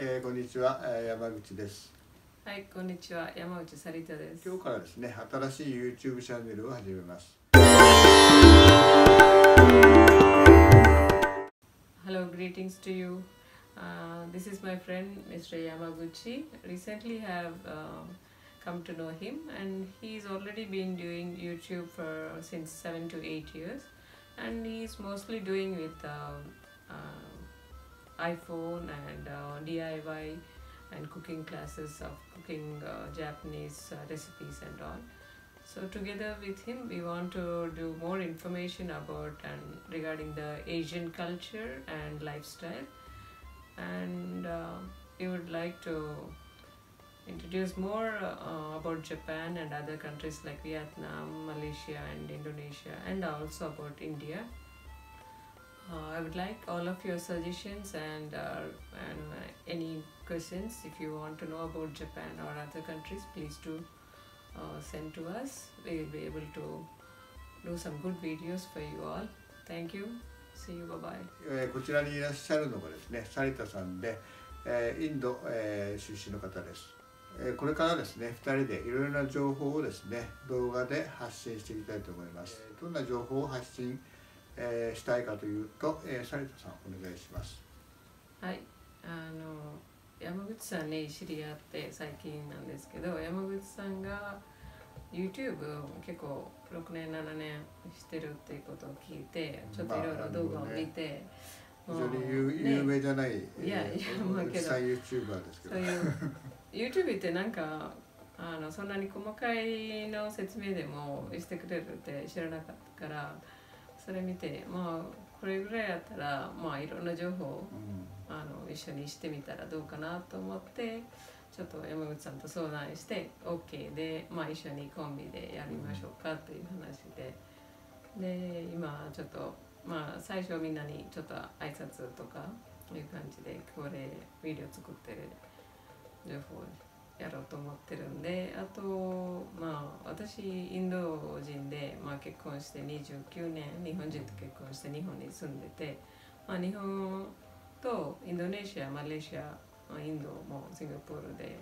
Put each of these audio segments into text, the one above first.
えー、こんにちは、えー、山口です。はい、こんにちは。山内さりたです。今日からですね、新しい YouTube チャンネルを始めます。Hello, greetings to you. Uh, this is my friend Mr. Yamaguchi. Recently have uh, come to know him and he's already been doing YouTube for since 7 to 8 years and he's mostly doing with um, uh, iPhone and uh, DIY and cooking classes of cooking uh, Japanese uh, recipes and all. So together with him, we want to do more information about and regarding the Asian culture and lifestyle, and uh, we would like to introduce more uh, about Japan and other countries like Vietnam, Malaysia, and Indonesia, and also about India. Uh, I would like all of your suggestions and uh, and uh, any questions if you want to know about Japan or other countries. Please do uh, send to us. We will be able to do some good videos for you all. Thank you. See you. Bye bye. えーこちらにいらっしゃるのがですね、サリタさんで、えーインド、えー出身の方です。えーこれからですね、2人でいろいろな情報をですね、動画で発信していきたいと思います。どんな情報を発信、えーしたいかというと、えーサリタさんお願いします。はい、あの山口さんに知り合って最近なんですけど山口さんが YouTube を結構6年7年してるっていうことを聞いてちょっといろいろ動画を見て、非常に有,、名じゃない、いやいやまあけど実際 YouTuber ですけど。そういう YouTube ってなんかあのそんなに細かいの説明でもしてくれるって知らなかったからそれ見てまあこれぐらいやったらまあいろんな情報をうん。あの一緒にしてみたらどうかなと思ってちょっと山口さんと相談して OK で、まあ、一緒にコンビでやりましょうかという話で、で今ちょっとまあ最初みんなにちょっと挨拶とかいう感じでこれビデオ作ってる情報をやろうと思ってるんであとまあ私インド人で、まあ、結婚して29年日本人と結婚して日本に住んでて、まあ、日本とインドネシアマレーシア、まあ、インドもシンガポールで、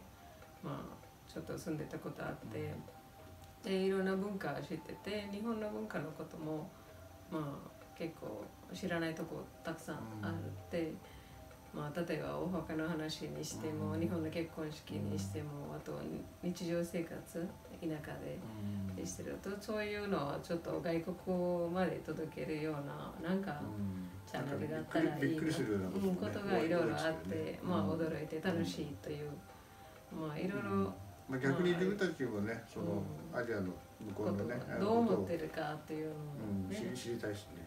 まあ、ちょっと住んでたことあって、でいろんな文化知ってて日本の文化のことも、まあ、結構知らないとこたくさんあって、まあ、例えばお墓の話にしても、うん。日本の結婚式にしても、あと日常生活田舎で。してるとそういうのをちょっと外国まで届けるようななんかチャンネルがあったらいいな。こと,、うん、ことがいろいろあって、まあうん。驚いて楽しいという、まあいろいろまあ、逆に自分たちもね、そのうん。アジアの向こうのね、がどう思ってるかっていうのをね。り、知りたいしね、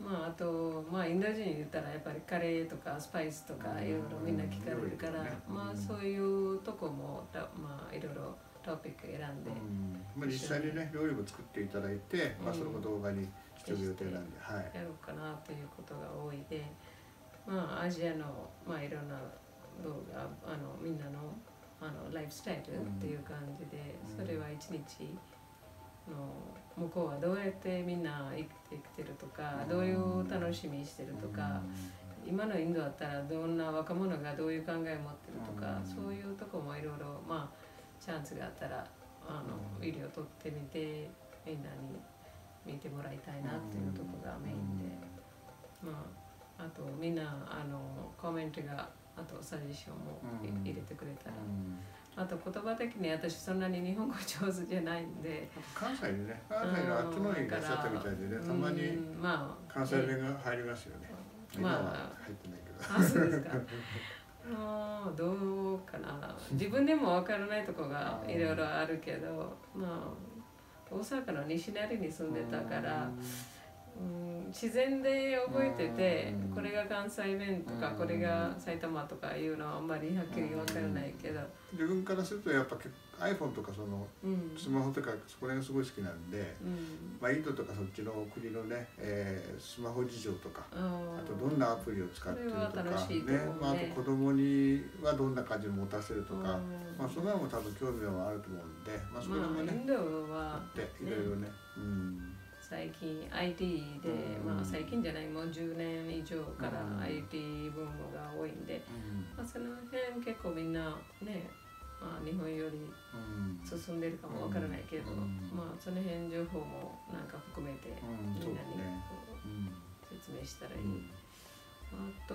まああとまあインド人言ったらやっぱりカレーとかスパイスとかうんいろいろみんな聞かれるから、まあうんそういうとこもたまあいろいろトピック選んで、うん。まあ、実際にね料理も作っていただいて、まあ、うんそれも動画にしてる予定なんで、はい。やろうかなということが多いでまあアジアのまあいろんな動画あのみんなのあのライフスタイルっていう感じで、うん。それは一日の向こうはどうやってみんな生きて生きてるとか、うん。どういう楽しみしてるとか、今のインドだったらどんな若者がどういう考えを持ってるとか、うん。そういうとこもいろいろまあチャンスがあったらあの、うん。ビデオ撮ってみてみんなに見てもらいたいなっていうところがメインで、まああとみんなあのコメントがあとサジェッションも入れてくれたら、うん。あと言葉的に私そんなに日本語上手じゃないんで。関西にね関西のあっちの方にいらっしゃったみたいでねたまに関西弁が入りますよね、今はまあ入ってないけど、あそうですか。どうかな。自分でも分からないとこがいろいろあるけどまあ大阪の西成に住んでたから、うん、自然で覚えててうん。これが関西弁とかうん。これが埼玉とかいうのはあんまりはっきり分からないけど、自分からするとやっぱ iPhone とかそのうん。スマホとかそこら辺すごい好きなんで、うん、まあ、インドとかそっちの国のね、えースマホ事情とかああとどんなアプリを使ってるとかね。ね。まあ、あと子供にはどんな感じで持たせるとか、うん。まあ、そんなのも多分興味はあると思うんで、まあ、それもね、まあ、インドはあっていろいろね、うん、最近 IT で、うん。まあ最近じゃないもう10年以上からうん。IT ブームが多いんで、うん。まあ、その辺結構みんなね、まあ、日本よりうん。進んでるかもわからないけど、うん。まあその辺情報もなんか含めてうん。みんなにこううん。説明したらいい、うんあと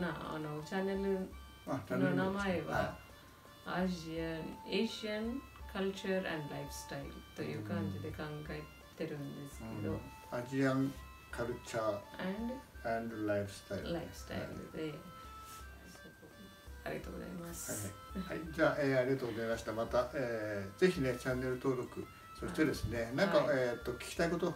なあのチャンネルあの名前はアジアン、エシアンカルチャー and ライフスタイルという感じで考えてるんですけど、アジアンカルチャー。And? ライフスタイルライフスタイルで、ありがとうございます。はい、はい、じゃあ、えーありがとうございました。また、えーぜひね、チャンネル登録、そしてですね、なんか、はい。えっ、と、聞きたいこと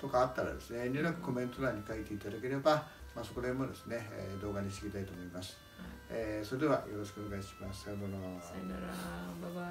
とかあったらですね、遠慮なくコメント欄に書いていただければ、まあ、そこら辺もですね、えー動画にしていきたいと思います。はい。えーそれではよろしくお願いします。さようなら。さよなら、バイバイ。